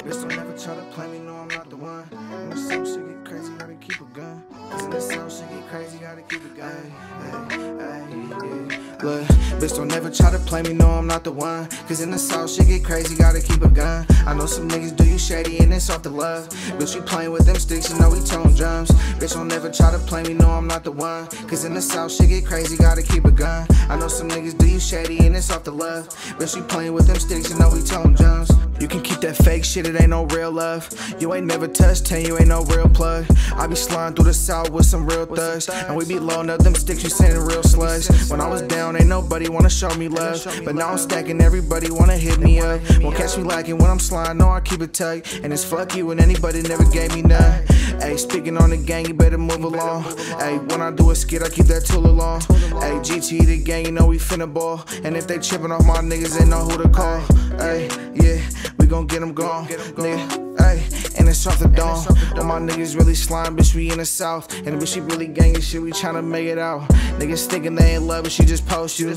Bitch, don't ever try to play me, no, I'm not the one. In the south, shit get crazy, gotta keep a gun. Cause in the south, shit get crazy, gotta keep a gun. Ay, ay. Bitch, don't ever try to play me, no, I'm not the one. Cause in the south, shit get crazy, gotta keep a gun. I know some niggas do you shady and it's off the love. Bitch, you playing with them sticks, you know we tone drums. Bitch, don't ever try to play me, no, I'm not the one. Cause in the south, shit get crazy, gotta keep a gun. I know some niggas do you shady and it's off the love. Bitch, you playing with them sticks, you know we tone drums. You can keep that fake shit, it ain't no real love. You ain't never touched 10, you ain't no real plug. I be sliding through the south with some real thugs. And we be loading up them sticks, you sending real slugs. When I was down, ain't nobody wanna show me love. But now I'm stacking, everybody wanna hit me up. Won't catch me lacking when I'm sliding, no, I keep it tight. And it's fuck you and anybody never gave me none. Hey, speaking on the gang, you better move along. Hey, when I do a skit, I keep that tool along. Hey, GT the gang, you know we finna ball. And if they chipping off my niggas, they know who to call. Hey, yeah, we gon' get them gone. Nigga, it's off the dawn. All my niggas really slime, bitch, we in the south. And bitch, she really gangin' shit, we tryna make it out. Niggas thinking they ain't love, but she just post you.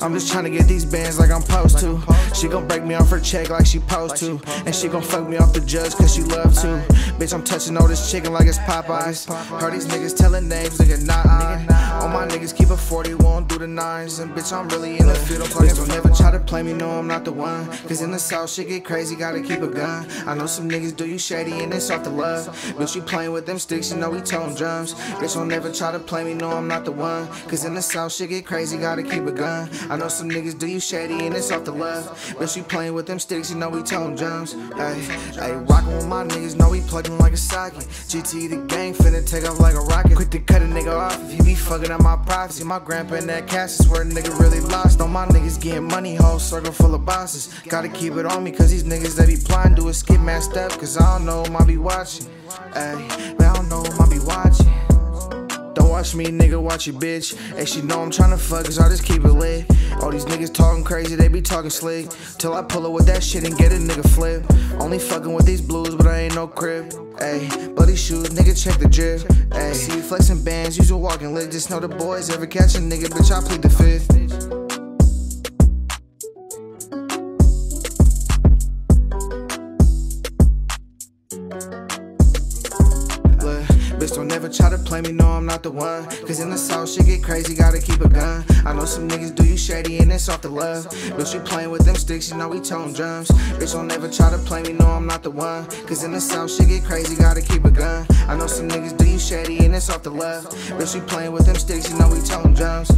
I'm just tryna get these bands like I'm supposed to. She gon' break me off her check like she supposed to. And she gon' fuck me off the judge cause she love to. Bitch, I'm touching all this chicken like it's Popeyes. Heard these niggas telling names, nigga, not I. All my niggas keep a 40, won't do the nines. And bitch, I'm really in the field, I'm. Don't never try to play me, no, I'm not the one. Cause in the south, shit get crazy, gotta keep a gun. I know some niggas do you shady and it's off the love. Bitch, you playing with them sticks, you know we tone drums. Bitch, don't never try to play me, no, I'm not the one. Cause in the south, shit get crazy, gotta keep a gun. I know some niggas do you shady and it's off the love. Bitch, you playing with them sticks, you know we tone drums. Hey, hey, rockin' with my niggas, know we plugging like a socket. GT the gang, finna take off like a rocket. Quick to cut a nigga off if he be fucking up my privacy. My grandpa in that cash is where a nigga really lost. All my niggas getting money, whole circle full of bosses. Gotta keep it on me, cause these niggas that be do is get messed up, cause I don't know I be watching. Ay, but I don't know I be watching. Don't watch me, nigga, watch your bitch. And she know I'm tryna fuck, cause I just keep it lit. All these niggas talking crazy, they be talking slick. Till I pull up with that shit and get a nigga flip. Only fucking with these blues, but I ain't no Crip. Ayy, bloody shoes, nigga, check the drip. Ayy, see you flexing bands, use a walking lick. Just know the boys ever catch a nigga, bitch, I plead the fifth. Bitch, don't never try to play me, no, I'm not the one. Cause in the south, shit get crazy, gotta keep a gun. I know some niggas do you shady and it's off the love. Bitch, you playing with them sticks, you know we tone drums. Bitch, don't never try to play me, no, I'm not the one. Cause in the south, shit get crazy, gotta keep a gun. I know some niggas do you shady and it's off the love. Bitch, you playing with them sticks, you know we tone drums.